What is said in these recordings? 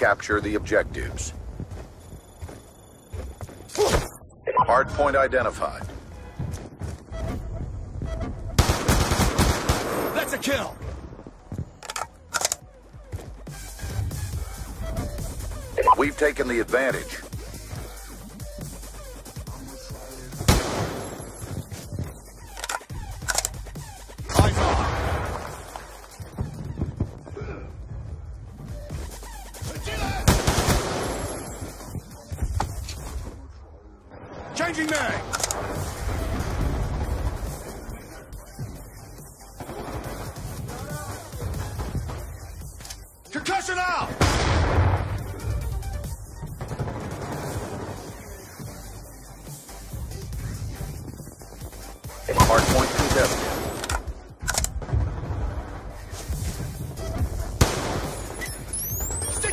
capture the objectives. Hardpoint identified. That's a kill! We've taken the advantage.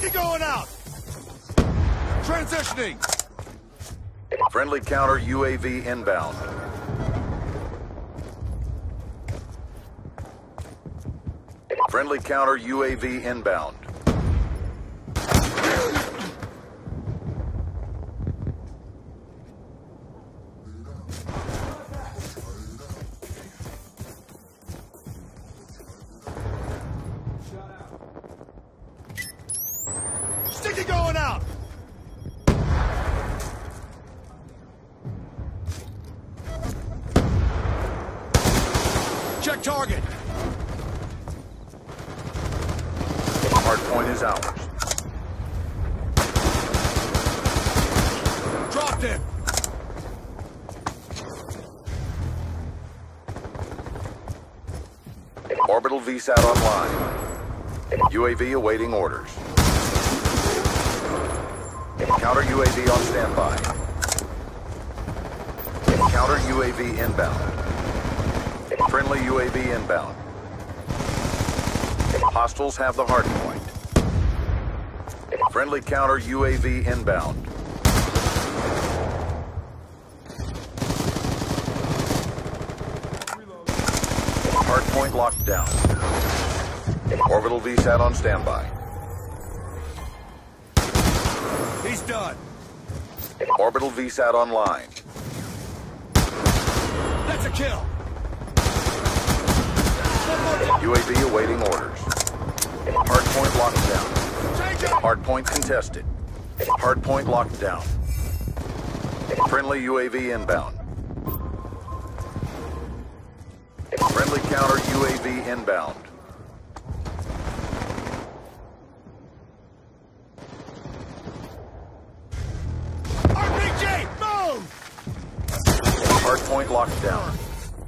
Sticky going out! Transitioning! Friendly counter UAV inbound. Friendly counter UAV inbound. Check target! Hardpoint is ours. Dropped him! Orbital VSAT online. UAV awaiting orders. Counter UAV on standby. Counter UAV inbound. Friendly UAV inbound. Hostiles have the hard point. Friendly counter UAV inbound. Hardpoint locked down. Orbital VSAT on standby. He's done! Orbital VSAT online. That's a kill! UAV awaiting orders. Hardpoint locked down. Hardpoint contested. Hardpoint locked down. Friendly UAV inbound. Friendly counter UAV inbound. RPG! Move! Hardpoint locked down.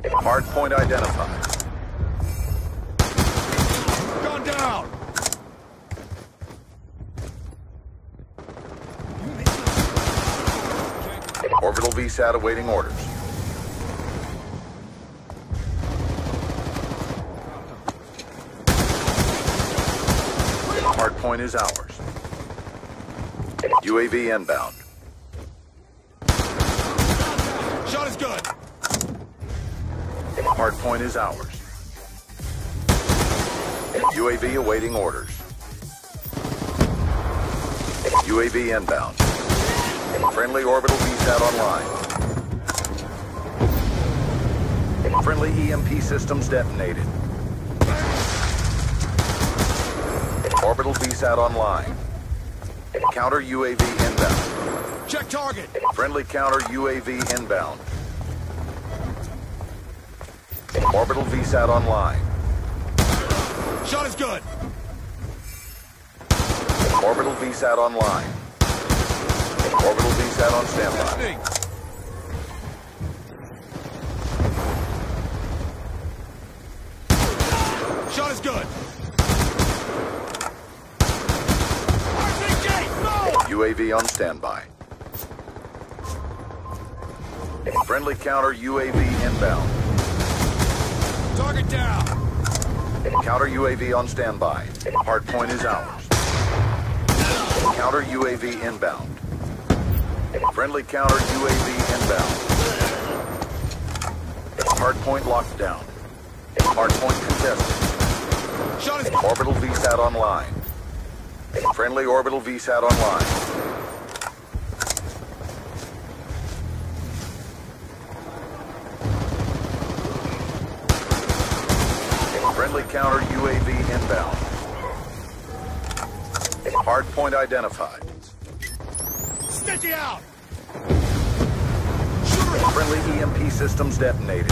Hardpoint identified. Gone down! Orbital VSAT awaiting orders. Hardpoint is ours. UAV inbound. Shot is good! Hardpoint is ours. UAV awaiting orders. UAV inbound. Friendly orbital VSAT online. Friendly EMP systems detonated. Orbital VSAT online. Counter UAV inbound. Check target! Friendly counter UAV inbound. Orbital VSAT online. Shot is good! Orbital VSAT online. Orbital VSAT on standby. Shot is good! RPG! Move! UAV on standby. Friendly counter UAV inbound. Target down! Counter UAV on standby. Hardpoint is ours. Counter UAV inbound. Friendly counter UAV inbound. Hardpoint locked down. Hardpoint contested. Orbital VSAT online. Friendly orbital VSAT online. Friendly counter UAV inbound. Hardpoint identified. Sticky out! Friendly EMP systems detonated.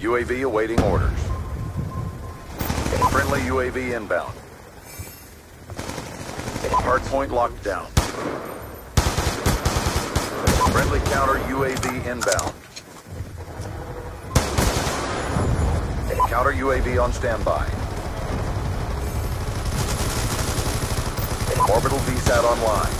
UAV awaiting orders. Friendly UAV inbound. Hardpoint locked down. Friendly counter UAV inbound. Counter UAV on standby. Orbital VSAT online.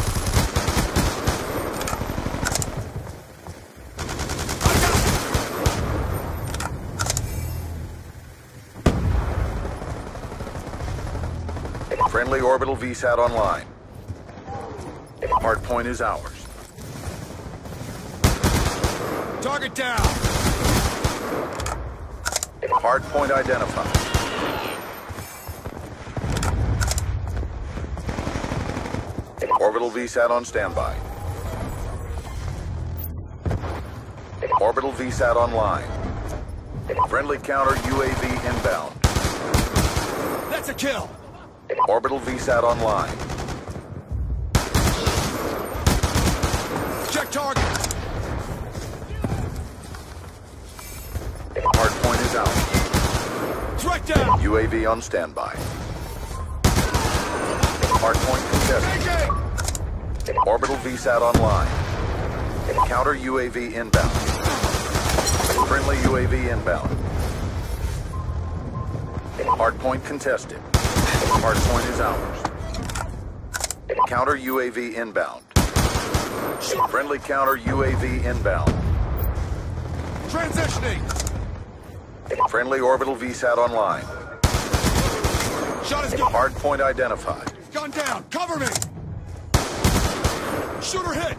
Friendly orbital VSAT online. Hardpoint is ours. Target down! Hardpoint identified. Orbital VSAT on standby. Orbital VSAT online. Friendly counter UAV inbound. That's a kill! Orbital VSAT online. Check target! Hardpoint is out. Threat down! UAV on standby. Hardpoint contested. Orbital VSAT online. Counter UAV inbound. Friendly UAV inbound. Hardpoint contested. Hardpoint is ours. Counter UAV inbound. Friendly counter UAV inbound. Transitioning! Friendly orbital VSAT online. Shot is! Hardpoint identified. Gun down! Cover me! Shooter hit!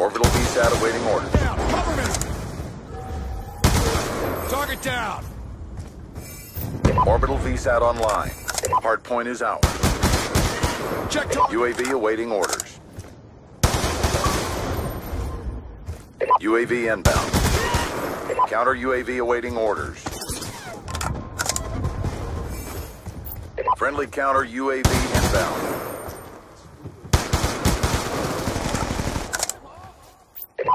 Orbital VSAT awaiting orders. Down! Cover me! Target down! Orbital VSAT online. Hardpoint is out. Check target! UAV awaiting orders. UAV inbound. Counter UAV awaiting orders. Friendly counter UAV inbound.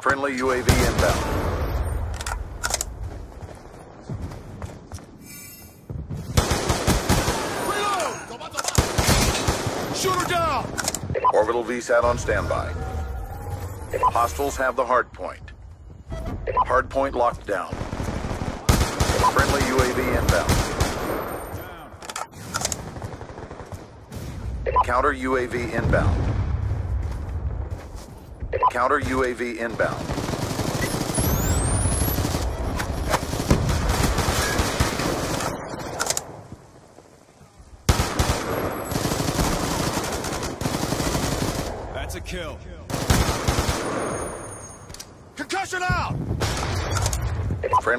Friendly UAV inbound. Reload! Shooter down! Orbital VSAT on standby. Hostiles have the hard point. Hard point locked down. Friendly UAV inbound. Counter UAV inbound. Counter UAV inbound. That's a kill. Concussion out!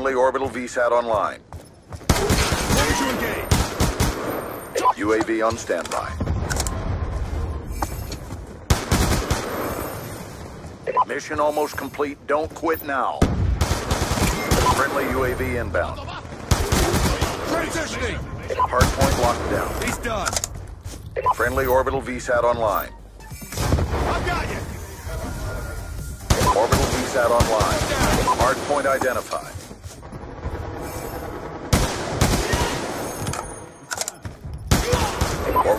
Friendly orbital VSAT online. Ready to engage. UAV on standby. Mission almost complete. Don't quit now. Friendly UAV inbound. Transitioning! Hardpoint locked down. He's done. Friendly orbital VSAT online. I've got you! Orbital VSAT online. Hardpoint identified.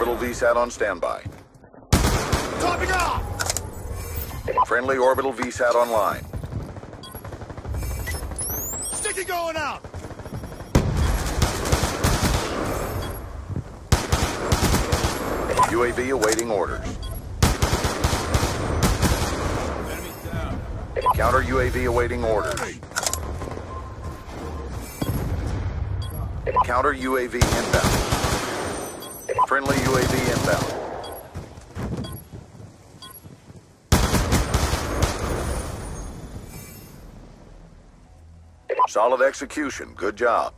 Orbital VSAT on standby. Topping off! Friendly orbital VSAT online. Sticky going out! UAV awaiting orders. Enemy down. Counter UAV awaiting orders. Counter UAV inbound. Friendly UAV inbound. Solid execution. Good job.